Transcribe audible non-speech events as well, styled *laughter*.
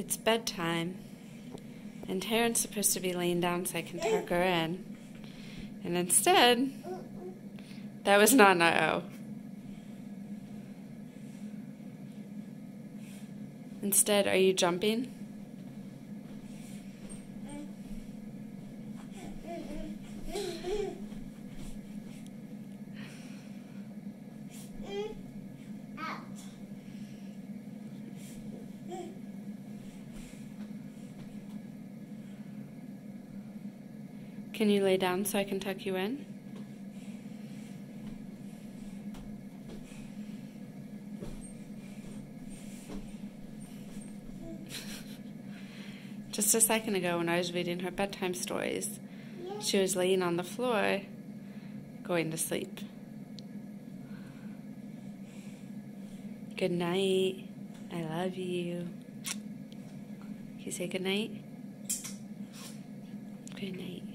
It's bedtime, and Taryn's supposed to be laying down so I can tuck her in. And instead, that was not an uh oh. Instead, are you jumping? *laughs* Can you lay down so I can tuck you in? *laughs* Just a second ago, when I was reading her bedtime stories, she was laying on the floor, going to sleep. Good night. I love you. Can you say good night? Good night.